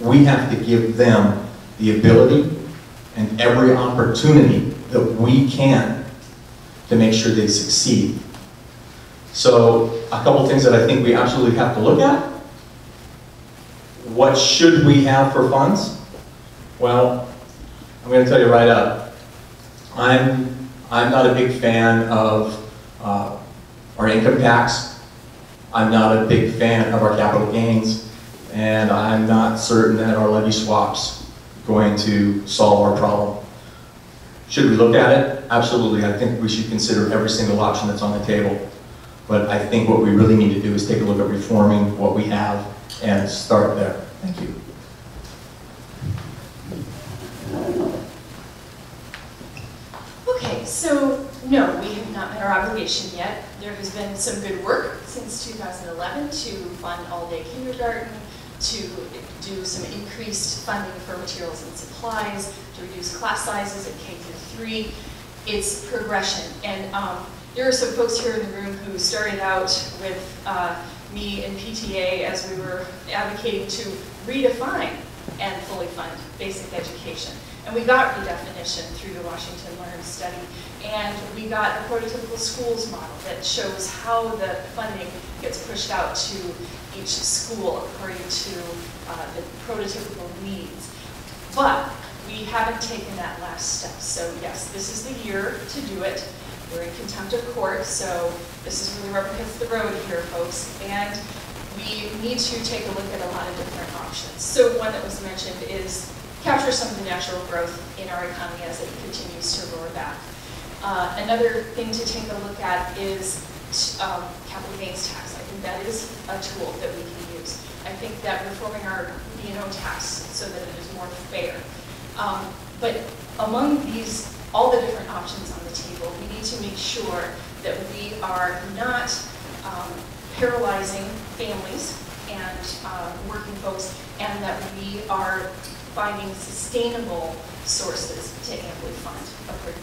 we have to give them the ability and every opportunity that we can to make sure they succeed. So a couple things that I think we absolutely have to look at. What should we have for funds? Well, I'm going to tell you right up. I'm, I'm not a big fan of uh, our income tax. I'm not a big fan of our capital gains. And I'm not certain that our levy swap's going to solve our problem. Should we look at it? Absolutely. I think we should consider every single option that's on the table. But I think what we really need to do is take a look at reforming what we have and start there. Thank you. Okay, so no, we have not met our obligation yet. There has been some good work since 2011 to fund all-day kindergarten, to do some increased funding for materials and supplies, to reduce class sizes at K through 3. It's progression. And um, there are some folks here in the room who started out with uh, me and PTA as we were advocating to redefine and fully fund basic education. And we got redefinition through the Washington Learn study. And we got the prototypical schools model that shows how the funding gets pushed out to each school according to uh, the prototypical needs. But we haven't taken that last step. So yes, this is the year to do it. We're in contempt of court, so this is really rubber hits the road here, folks. And we need to take a look at a lot of different. So one that was mentioned is capture some of the natural growth in our economy as it continues to roar back. Uh, another thing to take a look at is um, capital gains tax. I think that is a tool that we can use. I think that reforming our B&O tax so that it is more fair. Um, but among these, all the different options on the table, we need to make sure that we are not um, paralyzing families and uh, working folks, and that we are finding sustainable sources to amply fund our Constitution.